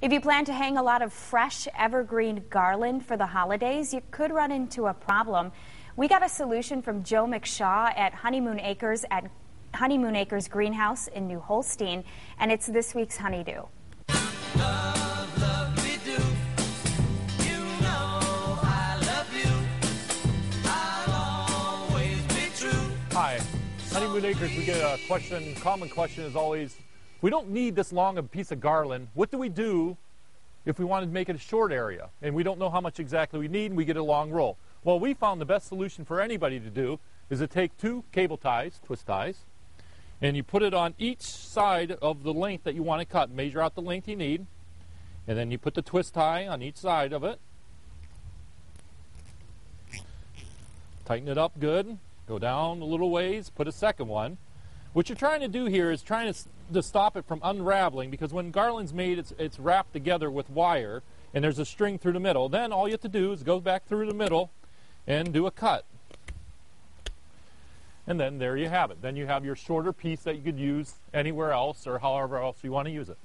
If you plan to hang a lot of fresh evergreen garland for the holidays, you could run into a problem. We got a solution from Joe McShaw at Honeymoon Acres at Honeymoon Acres Greenhouse in New Holstein, and it's this week's Honey Do. Hi, Honeymoon Acres, we get a question, common question is always, we don't need this long a piece of garland. What do we do if we want to make it a short area and we don't know how much exactly we need and we get a long roll? Well, we found the best solution for anybody to do is to take two cable ties, twist ties, and you put it on each side of the length that you want to cut. Measure out the length you need, and then you put the twist tie on each side of it. Tighten it up good. Go down a little ways, put a second one. What you're trying to do here is trying to, to stop it from unraveling because when garland's made, it's, it's wrapped together with wire and there's a string through the middle. Then all you have to do is go back through the middle and do a cut. And then there you have it. Then you have your shorter piece that you could use anywhere else or however else you want to use it.